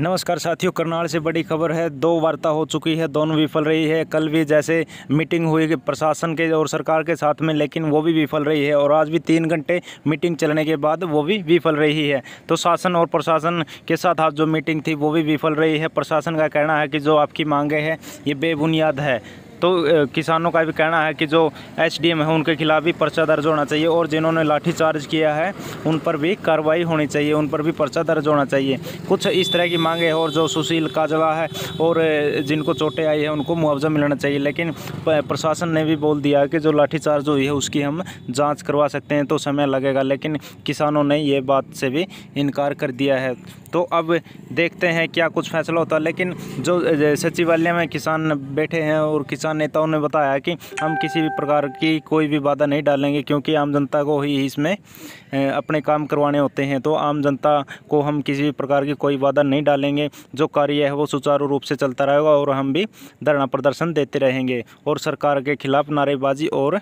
नमस्कार साथियों, करनाल से बड़ी खबर है, दो वार्ता हो चुकी है, दोनों विफल रही है। कल भी जैसे मीटिंग हुई प्रशासन के और सरकार के साथ में, लेकिन वो भी विफल रही है और आज भी तीन घंटे मीटिंग चलने के बाद वो भी विफल रही है। तो शासन और प्रशासन के साथ आज जो मीटिंग थी, वो भी विफल रही है। प्रशासन का कहना है कि जो आपकी मांगे हैं, ये बेबुनियाद है। तो किसानों का भी कहना है कि जो एसडीएम है, उनके खिलाफ भी पर्चा दर्ज होना चाहिए और जिन्होंने लाठीचार्ज किया है, उन पर भी कार्रवाई होनी चाहिए, उन पर भी पर्चा दर्ज होना चाहिए। कुछ इस तरह की मांगे और जो सुशील काजला है और जिनको चोटें आई है, उनको मुआवजा मिलना चाहिए। लेकिन प्रशासन ने भी बोल दिया कि जो लाठीचार्ज हुई है, उसकी हम जाँच करवा सकते हैं तो समय लगेगा। लेकिन किसानों ने ये बात से भी इनकार कर दिया है। तो अब देखते हैं क्या कुछ फैसला होता है। लेकिन जो सचिवालय में किसान बैठे हैं और किसान किसान नेताओं ने बताया कि हम किसी भी प्रकार की कोई भी बाधा नहीं डालेंगे क्योंकि आम जनता को ही इसमें अपने काम करवाने होते हैं। तो आम जनता को हम किसी भी प्रकार की कोई बाधा नहीं डालेंगे। जो कार्य है वो सुचारू रूप से चलता रहेगा और हम भी धरना प्रदर्शन देते रहेंगे। और सरकार के खिलाफ नारेबाजी और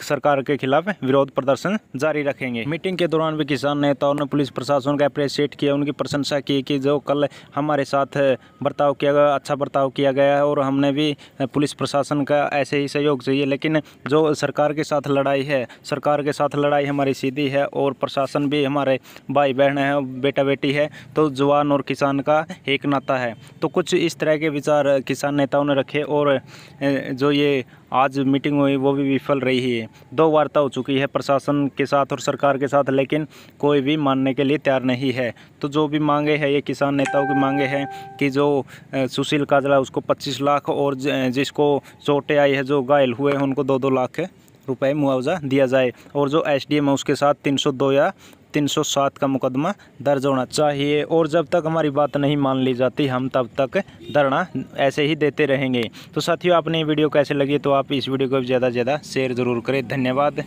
सरकार के खिलाफ विरोध प्रदर्शन जारी रखेंगे। मीटिंग के दौरान भी किसान नेताओं ने पुलिस प्रशासन का अप्रिशिएट किया। उनकी प्रशंसा की कि जो कल हमारे साथ बर्ताव किया गया अच्छा बर्ताव किया गया है और हमने भी पुलिस प्रशासन प्रशासन का ऐसे ही सहयोग चाहिए, लेकिन जो सरकार के साथ लड़ाई है, सरकार के साथ लड़ाई हमारी सीधी है और प्रशासन भी हमारे भाई बहन है बेटा बेटी है तो जवान और किसान का एक नाता है। तो कुछ इस तरह के विचार किसान नेताओं ने रखे और जो ये आज मीटिंग हुई, वो भी विफल रही है। दो वार्ता हो चुकी है प्रशासन के साथ और सरकार के साथ, लेकिन कोई भी मानने के लिए तैयार नहीं है। तो जो भी मांगे हैं, ये किसान नेताओं की मांगे हैं कि जो सुशील काजला, उसको 25 लाख और जिसको चोटें आई है, जो घायल हुए हैं, उनको दो दो लाख रुपए मुआवजा दिया जाए। और जो एस डी एम है, उसके साथ तीन सौ दो या 307 का मुकदमा दर्ज होना चाहिए। और जब तक हमारी बात नहीं मान ली जाती, हम तब तक धरना ऐसे ही देते रहेंगे। तो साथियों, आपने ये वीडियो कैसे लगी तो आप इस वीडियो को ज़्यादा से ज़्यादा शेयर ज़रूर करें। धन्यवाद।